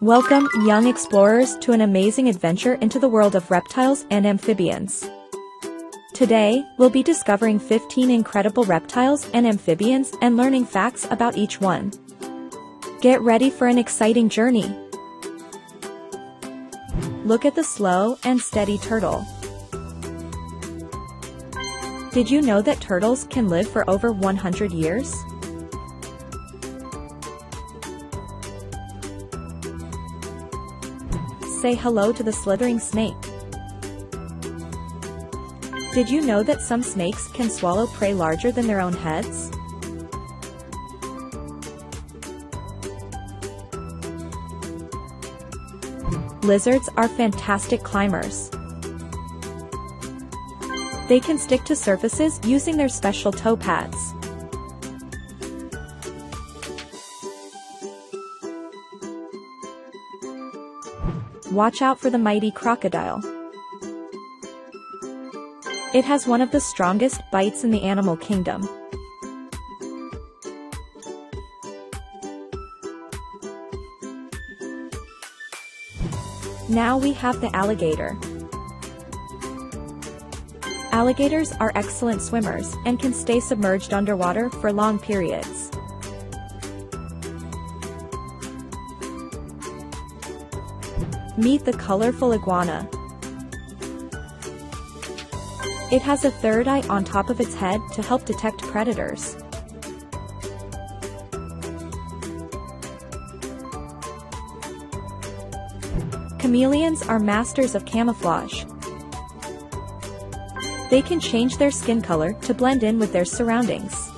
Welcome, young explorers, to an amazing adventure into the world of reptiles and amphibians. Today, we'll be discovering 15 incredible reptiles and amphibians and learning facts about each one. Get ready for an exciting journey. Look at the slow and steady turtle. Did you know that turtles can live for over 100 years? Say hello to the slithering snake. Did you know that some snakes can swallow prey larger than their own heads? Lizards are fantastic climbers. They can stick to surfaces using their special toe pads. Watch out for the mighty crocodile. It has one of the strongest bites in the animal kingdom. Now we have the alligator. Alligators are excellent swimmers and can stay submerged underwater for long periods. Meet the colorful iguana. It has a third eye on top of its head to help detect predators. Chameleons are masters of camouflage. They can change their skin color to blend in with their surroundings.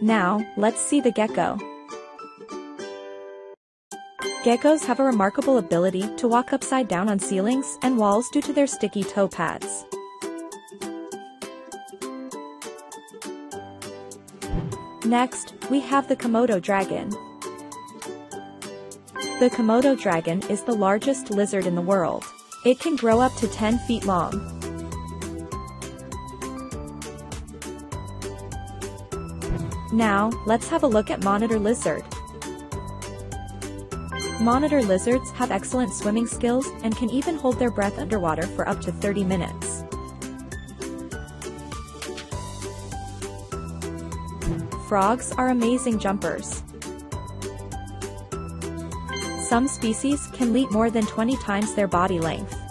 Now, let's see the gecko. Geckos have a remarkable ability to walk upside down on ceilings and walls due to their sticky toe pads. Next, we have the Komodo dragon. The Komodo dragon is the largest lizard in the world. It can grow up to 10 feet long. Now, let's have a look at monitor lizard. Monitor lizards have excellent swimming skills and can even hold their breath underwater for up to 30 minutes. Frogs are amazing jumpers. Some species can leap more than 20 times their body length.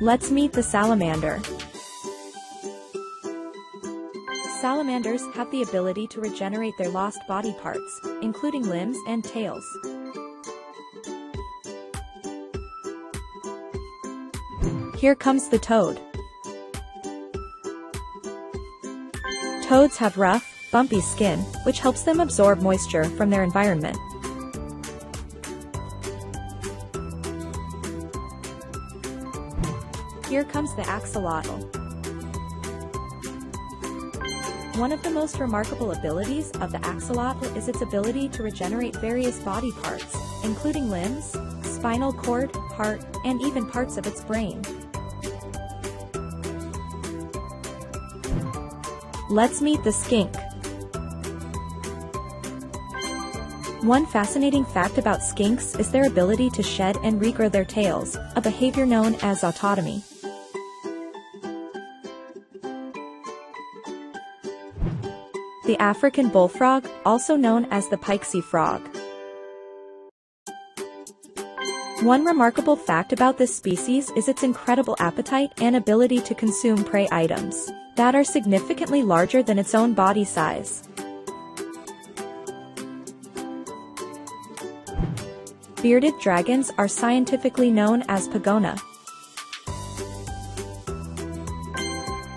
Let's meet the salamander. Salamanders have the ability to regenerate their lost body parts, including limbs and tails. Here comes the toad. Toads have rough, bumpy skin, which helps them absorb moisture from their environment. Here comes the axolotl. One of the most remarkable abilities of the axolotl is its ability to regenerate various body parts, including limbs, spinal cord, heart, and even parts of its brain. Let's meet the skink. One fascinating fact about skinks is their ability to shed and regrow their tails, a behavior known as autotomy. The African bullfrog, also known as the pixie frog. One remarkable fact about this species is its incredible appetite and ability to consume prey items that are significantly larger than its own body size. Bearded dragons are scientifically known as Pogona.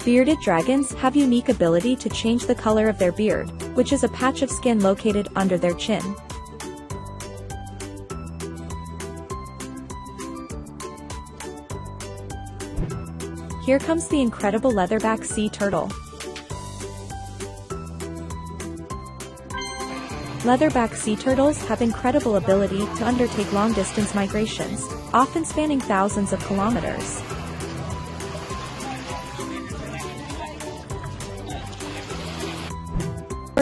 Bearded dragons have unique ability to change the color of their beard, which is a patch of skin located under their chin. Here comes the incredible leatherback sea turtle. Leatherback sea turtles have incredible ability to undertake long-distance migrations, often spanning thousands of kilometers.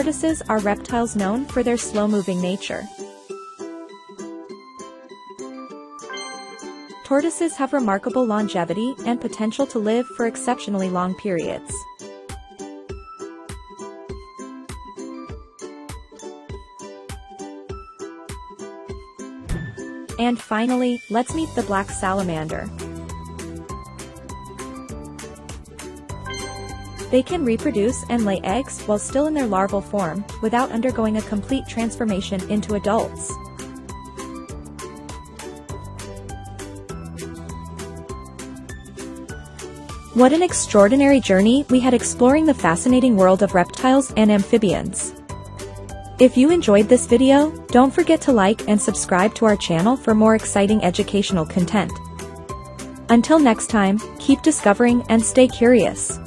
Tortoises are reptiles known for their slow-moving nature. Tortoises have remarkable longevity and potential to live for exceptionally long periods. And finally, let's meet the black salamander. They can reproduce and lay eggs while still in their larval form, without undergoing a complete transformation into adults. What an extraordinary journey we had exploring the fascinating world of reptiles and amphibians. If you enjoyed this video, don't forget to like and subscribe to our channel for more exciting educational content. Until next time, keep discovering and stay curious.